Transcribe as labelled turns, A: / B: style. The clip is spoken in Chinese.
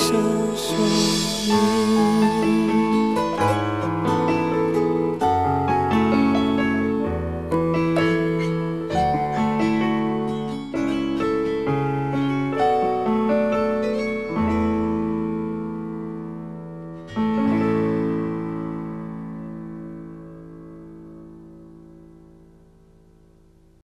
A: 想手